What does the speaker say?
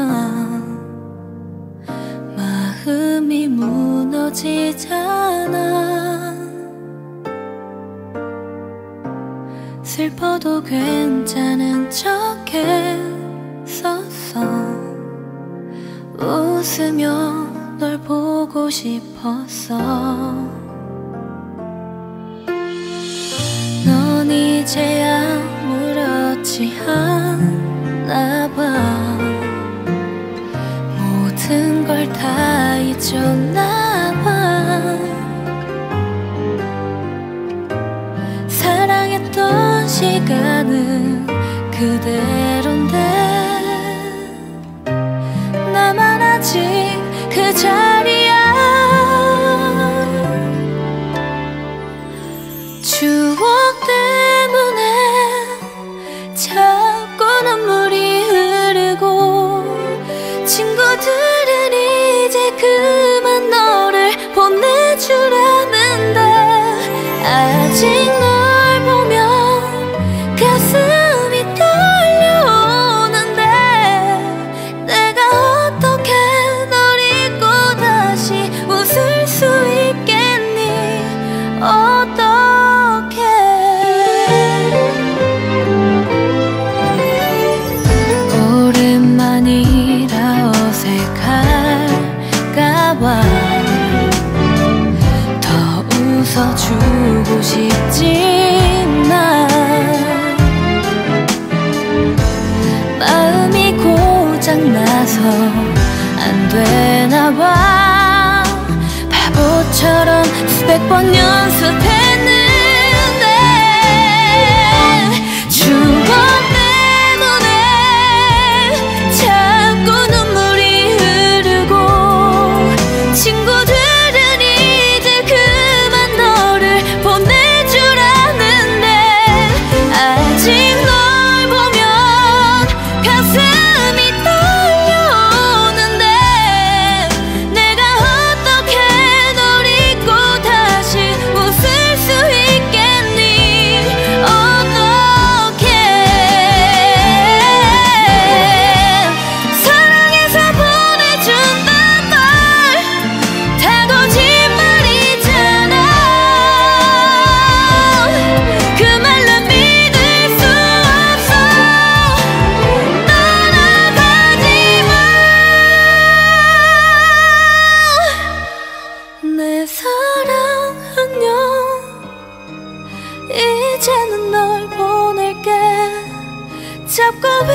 하지만 마음이 무너지잖아. 슬퍼도 괜찮은 척해 썼어. 웃으며 널 보고 싶었어. 넌 이제야 무렇지 않나 봐 모든 걸다 잊었나 봐. 사랑했던 시간은 그대로인데 나만 아직 그 자리야. 추억 때문에 자꾸 눈물이 흐르고 친구들 은 웃어주고 싶지만 마음이 고장나서 안 되나 봐. 바보처럼 수백 번 연습했는데 흐르고 친구들 안녕 이제는 널 보낼게. 잡고